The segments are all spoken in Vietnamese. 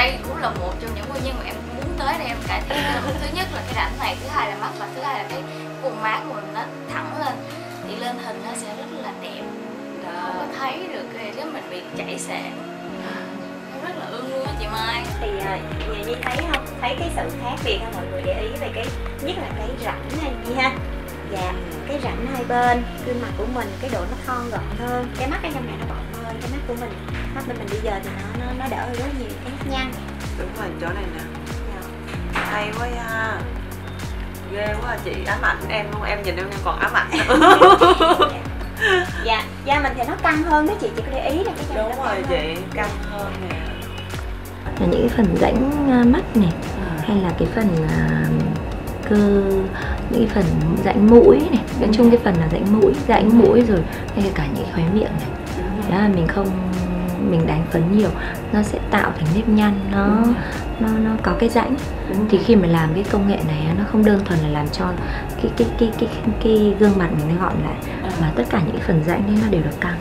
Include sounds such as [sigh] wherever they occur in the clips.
đây cũng là một trong những nguyên nhân mà em muốn tới đây em cải thiện. Thứ nhất là cái rãnh này thứ hai là mắt và thứ hai là cái vùng má của mình nó thẳng lên. Thì lên hình nó sẽ rất là đẹp. Không có thấy được cái nếu mình bị chảy xệ. Rất là ưng luôn chị Mai. Thì à, nhà Nhi thấy không? Thấy cái sự khác biệt ha mọi người để ý về cái nhất là cái rãnh này Nhi ha. Dạ cái rãnh hai bên gương mặt của mình cái độ nó thon gọn hơn. Cái mắt ở trong này nó bọng hơn cái mắt của mình mắt bên mình bây giờ thì nó nó, nó đỡ hơn rất nhiều nhăn đúng rồi chỗ này nè. Hay quá ha ghê quá à chị. Ám ảnh em luôn em nhìn em còn ám ảnh [laughs] dạ da mình thì nó căng hơn đó chị. Chị có để ý là cái da đúng rồi hơn. chị căng hơn nè. Là những cái phần rãnh à, mắt này hay là cái phần à, cơ những cái phần rãnh mũi này. Nói chung cái phần là rãnh mũi rãnh mũi rồi hay cả những cái khóe miệng này. Đó là mình không mình đánh phấn nhiều nó sẽ tạo thành nếp nhăn nó nó nó có cái rãnh. Thì khi mà làm cái công nghệ này nó không đơn thuần là làm cho cái cái cái cái cái, cái gương mặt mình nó gọn lại mà tất cả những cái phần rãnh đấy nó đều được căng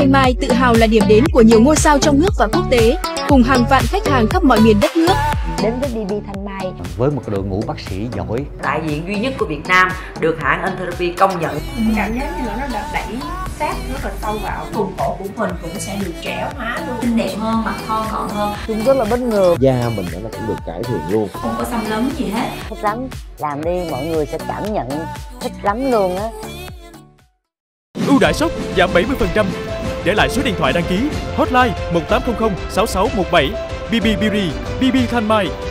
Thanh Mai tự hào là điểm đến của nhiều ngôi sao trong nước và quốc tế, cùng hàng vạn khách hàng khắp mọi miền đất nước. đến với BB Thanh Mai. Với một đội ngũ bác sĩ giỏi. Đại diện duy nhất của Việt Nam được hãng Entherapy công nhận. Cảm giác như là nó đã đẩy sát rất là sâu vào. Vùng cổ của mình cũng sẽ được trẻ hóa luôn xinh đẹp hơn mặt thon gọn hơn. Chúng rất là bất ngờ. Da mình là cũng được cải thiện luôn. Không có xăm lấm gì hết. Thích lắm. Làm đi mọi người sẽ cảm nhận. Thích lắm luôn á. Ưu đãi sốc giảm 70%. Để lại số điện thoại đăng ký hotline 1800 6617 BB Beauty, BB Thanh Mai.